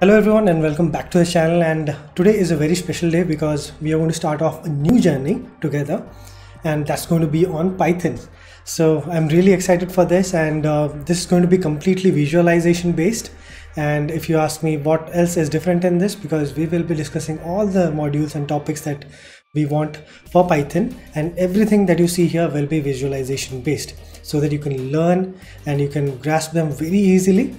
Hello everyone and welcome back to the channel and today is a very special day because we are going to start off a new journey together and that's going to be on Python. So I'm really excited for this and uh, this is going to be completely visualization based and if you ask me what else is different in this because we will be discussing all the modules and topics that we want for Python and everything that you see here will be visualization based so that you can learn and you can grasp them very easily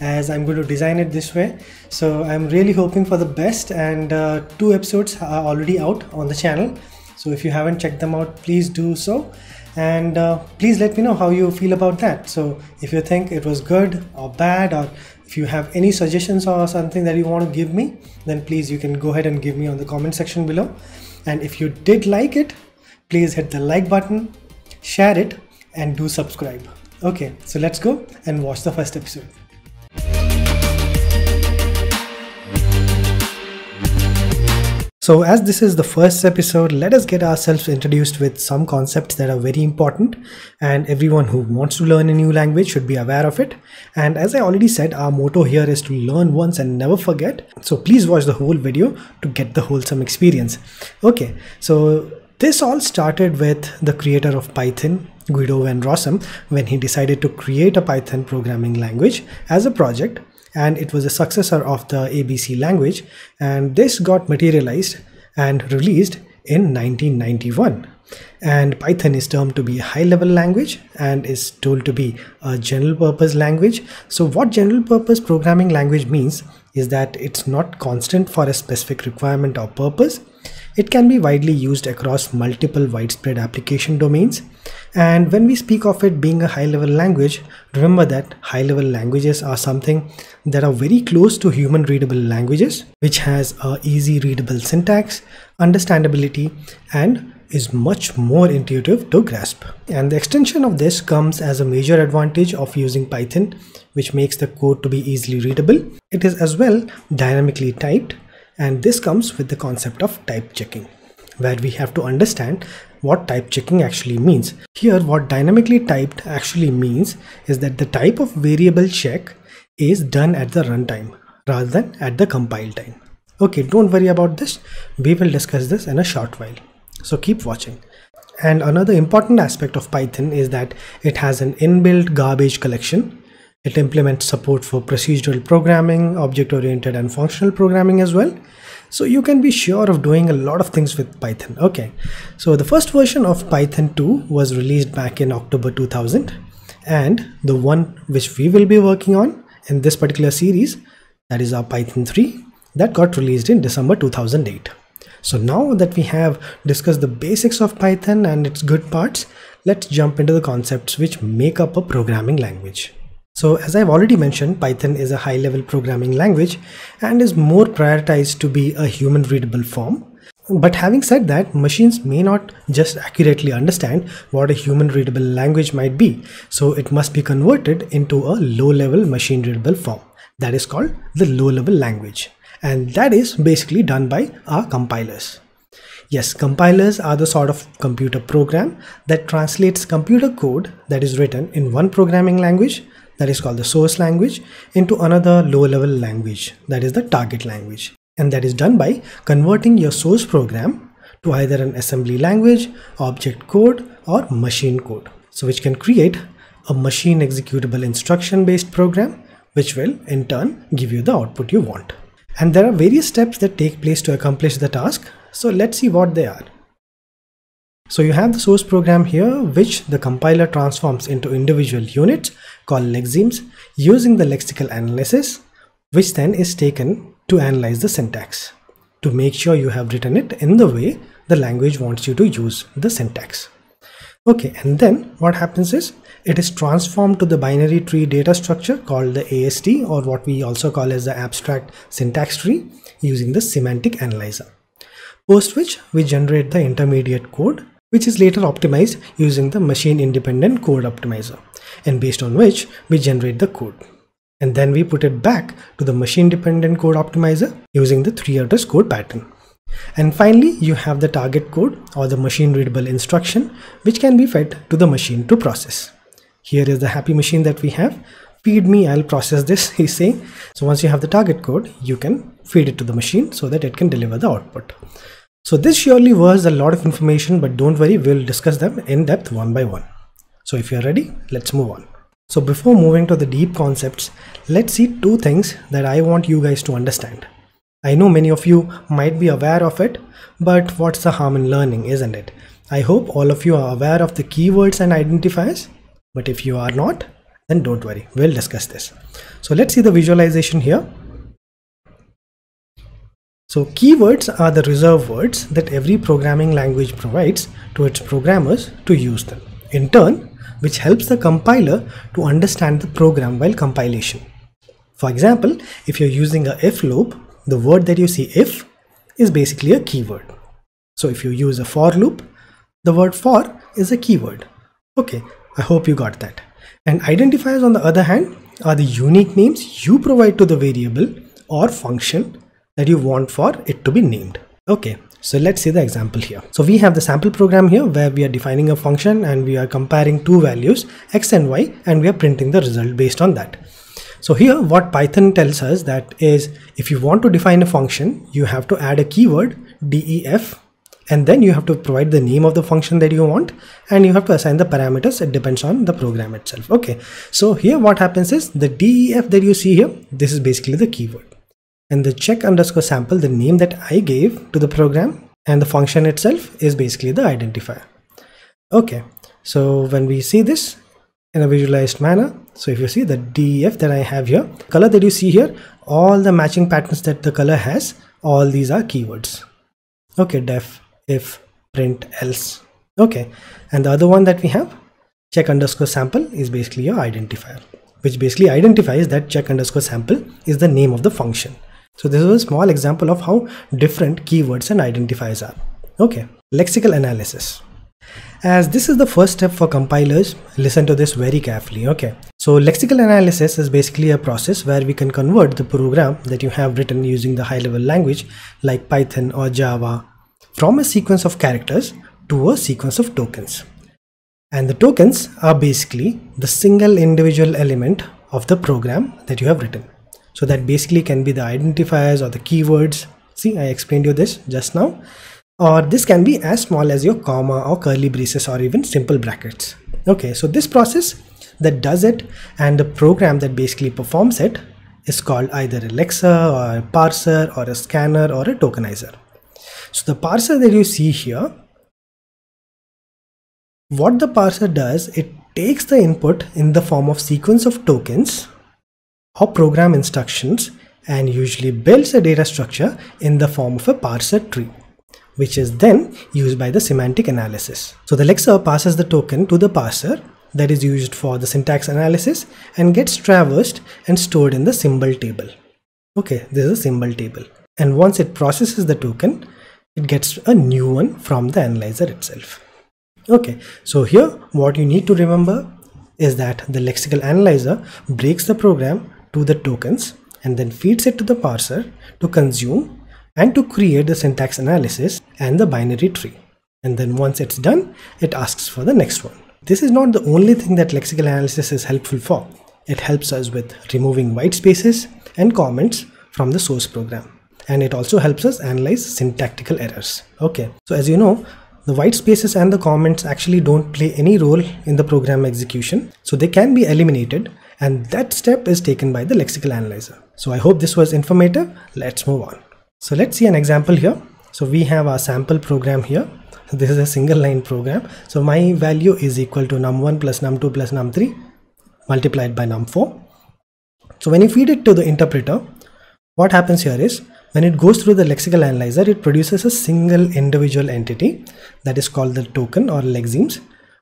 as I'm going to design it this way. So I'm really hoping for the best and uh, two episodes are already out on the channel. So if you haven't checked them out, please do so. And uh, please let me know how you feel about that. So if you think it was good or bad, or if you have any suggestions or something that you want to give me, then please you can go ahead and give me on the comment section below. And if you did like it, please hit the like button, share it, and do subscribe. Okay, so let's go and watch the first episode. So as this is the first episode, let us get ourselves introduced with some concepts that are very important and everyone who wants to learn a new language should be aware of it. And as I already said, our motto here is to learn once and never forget. So please watch the whole video to get the wholesome experience. Okay, so this all started with the creator of Python, Guido van Rossum, when he decided to create a Python programming language as a project and it was a successor of the ABC language and this got materialized and released in 1991 and Python is termed to be a high level language and is told to be a general purpose language. So what general purpose programming language means is that it's not constant for a specific requirement or purpose it can be widely used across multiple widespread application domains. And when we speak of it being a high level language, remember that high level languages are something that are very close to human readable languages, which has a easy readable syntax, understandability, and is much more intuitive to grasp. And the extension of this comes as a major advantage of using Python, which makes the code to be easily readable. It is as well dynamically typed and this comes with the concept of type checking where we have to understand what type checking actually means. Here what dynamically typed actually means is that the type of variable check is done at the runtime rather than at the compile time. Okay, don't worry about this. We will discuss this in a short while. So keep watching. And another important aspect of Python is that it has an inbuilt garbage collection it implements support for procedural programming, object-oriented and functional programming as well. So you can be sure of doing a lot of things with Python. Okay, so the first version of Python 2 was released back in October 2000 and the one which we will be working on in this particular series that is our Python 3 that got released in December 2008. So now that we have discussed the basics of Python and its good parts, let's jump into the concepts which make up a programming language. So as I've already mentioned, Python is a high level programming language and is more prioritized to be a human readable form. But having said that, machines may not just accurately understand what a human readable language might be. So it must be converted into a low level machine readable form. That is called the low level language. And that is basically done by our compilers. Yes, compilers are the sort of computer program that translates computer code that is written in one programming language that is called the source language into another low level language that is the target language. And that is done by converting your source program to either an assembly language object code or machine code. So which can create a machine executable instruction based program which will in turn give you the output you want. And there are various steps that take place to accomplish the task. So let's see what they are so you have the source program here, which the compiler transforms into individual units called lexemes using the lexical analysis, which then is taken to analyze the syntax to make sure you have written it in the way the language wants you to use the syntax. Okay, and then what happens is it is transformed to the binary tree data structure called the AST or what we also call as the abstract syntax tree using the semantic analyzer. Post which we generate the intermediate code which is later optimized using the machine independent code optimizer and based on which we generate the code. And then we put it back to the machine dependent code optimizer using the three address code pattern. And finally, you have the target code or the machine readable instruction, which can be fed to the machine to process. Here is the happy machine that we have feed me, I'll process this, he's saying. So once you have the target code, you can feed it to the machine so that it can deliver the output. So this surely was a lot of information, but don't worry, we'll discuss them in depth one by one. So if you're ready, let's move on. So before moving to the deep concepts, let's see two things that I want you guys to understand. I know many of you might be aware of it, but what's the harm in learning, isn't it? I hope all of you are aware of the keywords and identifiers, but if you are not, then don't worry, we'll discuss this. So let's see the visualization here. So keywords are the reserve words that every programming language provides to its programmers to use them. In turn, which helps the compiler to understand the program while compilation. For example, if you're using a if loop, the word that you see if is basically a keyword. So if you use a for loop, the word for is a keyword. Okay, I hope you got that. And identifiers on the other hand are the unique names you provide to the variable or function that you want for it to be named. Okay, so let's see the example here. So we have the sample program here where we are defining a function and we are comparing two values x and y and we are printing the result based on that. So here what Python tells us that is if you want to define a function, you have to add a keyword def and then you have to provide the name of the function that you want and you have to assign the parameters it depends on the program itself okay so here what happens is the def that you see here this is basically the keyword and the check underscore sample the name that I gave to the program and the function itself is basically the identifier. Okay so when we see this in a visualized manner so if you see the def that I have here color that you see here all the matching patterns that the color has all these are keywords. Okay def if print else. Okay and the other one that we have check underscore sample is basically your identifier which basically identifies that check underscore sample is the name of the function so this is a small example of how different keywords and identifiers are. Okay, lexical analysis. As this is the first step for compilers, listen to this very carefully, okay? So lexical analysis is basically a process where we can convert the program that you have written using the high-level language like Python or Java from a sequence of characters to a sequence of tokens. And the tokens are basically the single individual element of the program that you have written. So that basically can be the identifiers or the keywords. See, I explained you this just now. Or this can be as small as your comma or curly braces or even simple brackets. Okay, so this process that does it and the program that basically performs it is called either a lexer or a parser or a scanner or a tokenizer. So the parser that you see here, what the parser does, it takes the input in the form of sequence of tokens or program instructions and usually builds a data structure in the form of a parser tree which is then used by the semantic analysis. So the lexer passes the token to the parser that is used for the syntax analysis and gets traversed and stored in the symbol table. Okay, this is a symbol table. And once it processes the token, it gets a new one from the analyzer itself. Okay, so here what you need to remember is that the lexical analyzer breaks the program to the tokens and then feeds it to the parser to consume and to create the syntax analysis and the binary tree. And then once it's done, it asks for the next one. This is not the only thing that lexical analysis is helpful for. It helps us with removing white spaces and comments from the source program. And it also helps us analyze syntactical errors. Okay, so as you know, the white spaces and the comments actually don't play any role in the program execution. So they can be eliminated and that step is taken by the lexical analyzer. So I hope this was informative. Let's move on. So let's see an example here. So we have our sample program here. This is a single line program. So my value is equal to num1 plus num2 plus num3 multiplied by num4. So when you feed it to the interpreter, what happens here is when it goes through the lexical analyzer, it produces a single individual entity that is called the token or lexemes,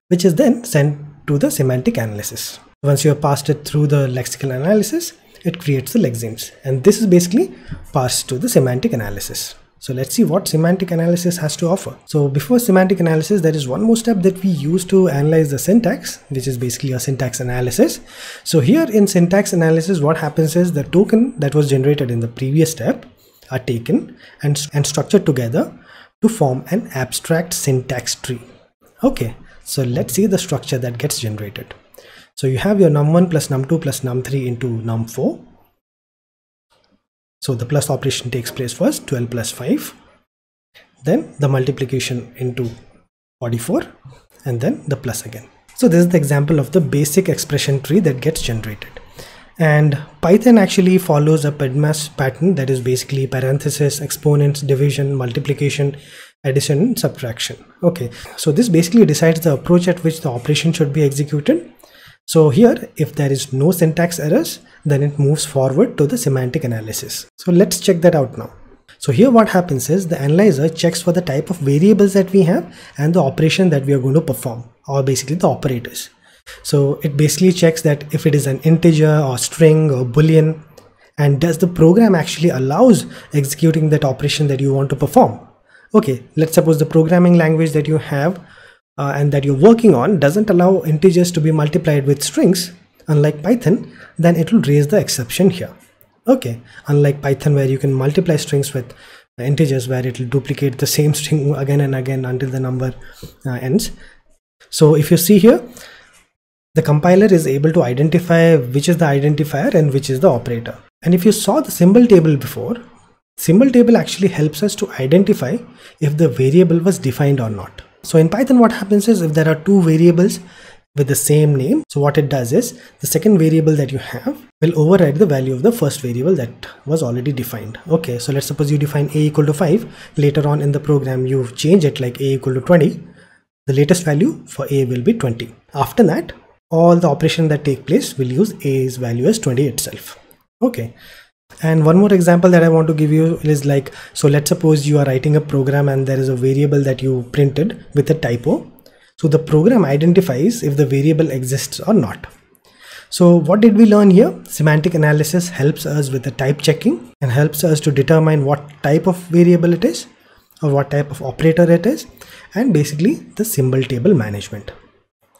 which is then sent to the semantic analysis. Once you have passed it through the lexical analysis, it creates the lexemes. And this is basically passed to the semantic analysis. So let's see what semantic analysis has to offer. So before semantic analysis, there is one more step that we use to analyze the syntax, which is basically a syntax analysis. So here in syntax analysis, what happens is the token that was generated in the previous step are taken and, and structured together to form an abstract syntax tree. Okay, so let's see the structure that gets generated. So you have your num1 plus num2 plus num3 into num4. So the plus operation takes place first, 12 plus 5. Then the multiplication into 44 and then the plus again. So this is the example of the basic expression tree that gets generated. And Python actually follows a PEDMAS pattern that is basically parenthesis, exponents, division, multiplication, addition, subtraction. Okay, so this basically decides the approach at which the operation should be executed. So here, if there is no syntax errors, then it moves forward to the semantic analysis. So let's check that out now. So here what happens is the analyzer checks for the type of variables that we have and the operation that we are going to perform or basically the operators. So it basically checks that if it is an integer or string or boolean and does the program actually allows executing that operation that you want to perform. Okay, let's suppose the programming language that you have uh, and that you're working on doesn't allow integers to be multiplied with strings, unlike Python, then it will raise the exception here. Okay, unlike Python where you can multiply strings with integers where it will duplicate the same string again and again until the number uh, ends. So if you see here, the compiler is able to identify which is the identifier and which is the operator. And if you saw the symbol table before, symbol table actually helps us to identify if the variable was defined or not. So in Python what happens is if there are two variables with the same name, so what it does is the second variable that you have will override the value of the first variable that was already defined. Okay, so let's suppose you define a equal to 5, later on in the program you change it like a equal to 20, the latest value for a will be 20. After that, all the operation that take place will use a's value as 20 itself. Okay. And one more example that I want to give you is like, so let's suppose you are writing a program and there is a variable that you printed with a typo. So the program identifies if the variable exists or not. So what did we learn here? Semantic analysis helps us with the type checking and helps us to determine what type of variable it is or what type of operator it is and basically the symbol table management.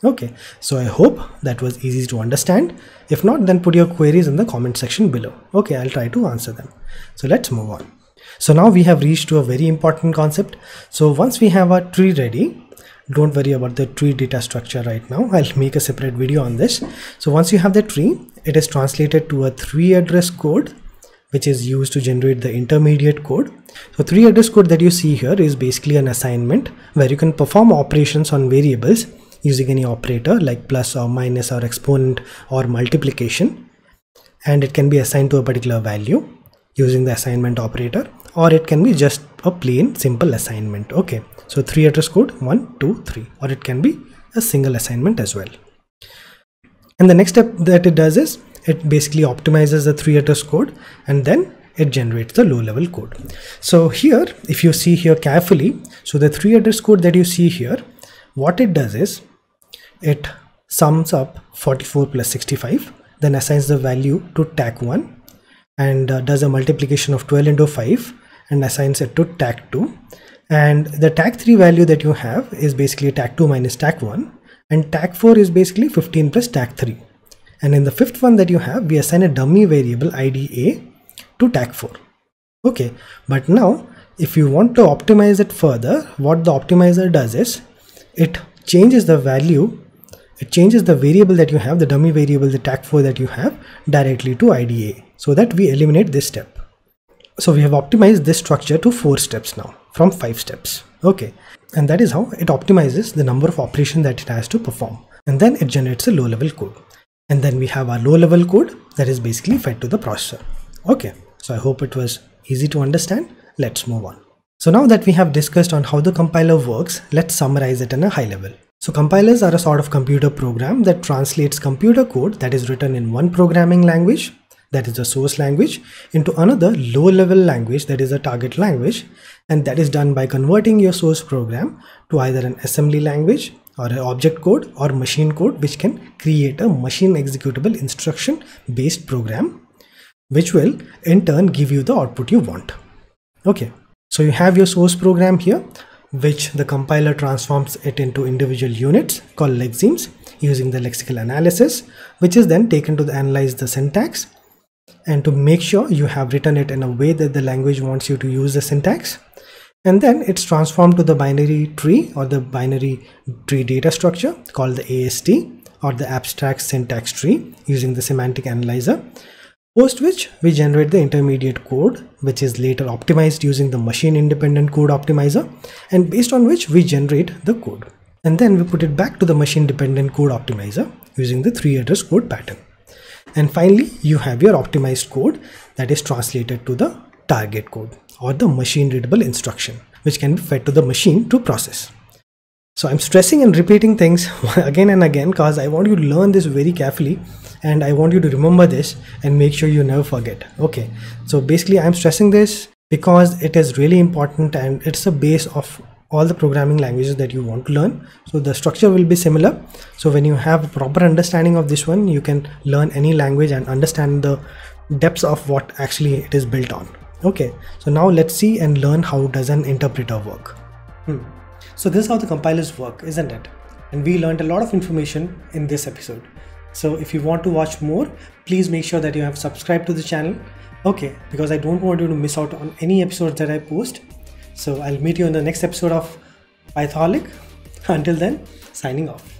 Okay, so I hope that was easy to understand. If not, then put your queries in the comment section below. Okay, I'll try to answer them. So let's move on. So now we have reached to a very important concept. So once we have our tree ready, don't worry about the tree data structure right now. I'll make a separate video on this. So once you have the tree, it is translated to a three address code which is used to generate the intermediate code. So three address code that you see here is basically an assignment where you can perform operations on variables using any operator like plus or minus or exponent or multiplication. And it can be assigned to a particular value using the assignment operator or it can be just a plain simple assignment. Okay so three address code one two three or it can be a single assignment as well. And the next step that it does is it basically optimizes the three address code and then it generates the low level code. So here if you see here carefully so the three address code that you see here what it does is it sums up 44 plus 65 then assigns the value to tag1 and uh, does a multiplication of 12 into 5 and assigns it to tag2 and the tag3 value that you have is basically tag2 minus tag1 and tag4 is basically 15 plus tag3 and in the fifth one that you have we assign a dummy variable ida to tag4 okay but now if you want to optimize it further what the optimizer does is it changes the value it changes the variable that you have, the dummy variable, the tag4 that you have directly to IDA so that we eliminate this step. So we have optimized this structure to four steps now from five steps. Okay. And that is how it optimizes the number of operations that it has to perform. And then it generates a low level code. And then we have our low level code that is basically fed to the processor. Okay. So I hope it was easy to understand. Let's move on. So now that we have discussed on how the compiler works, let's summarize it in a high level. So compilers are a sort of computer program that translates computer code that is written in one programming language, that is the source language, into another low level language that is a target language. And that is done by converting your source program to either an assembly language or an object code or machine code which can create a machine executable instruction based program which will in turn give you the output you want. Okay, so you have your source program here which the compiler transforms it into individual units called lexemes using the lexical analysis, which is then taken to analyze the syntax and to make sure you have written it in a way that the language wants you to use the syntax. And then it's transformed to the binary tree or the binary tree data structure called the AST or the abstract syntax tree using the semantic analyzer post which we generate the intermediate code which is later optimized using the machine independent code optimizer and based on which we generate the code. And then we put it back to the machine dependent code optimizer using the three address code pattern. And finally you have your optimized code that is translated to the target code or the machine readable instruction which can be fed to the machine to process. So I'm stressing and repeating things again and again because I want you to learn this very carefully and I want you to remember this and make sure you never forget. Okay, so basically I'm stressing this because it is really important and it's a base of all the programming languages that you want to learn. So the structure will be similar. So when you have a proper understanding of this one, you can learn any language and understand the depths of what actually it is built on. Okay, so now let's see and learn how does an interpreter work. Hmm. So this is how the compilers work, isn't it? And we learned a lot of information in this episode. So if you want to watch more, please make sure that you have subscribed to the channel. Okay, because I don't want you to miss out on any episodes that I post. So I'll meet you in the next episode of Pythoholic. Until then, signing off.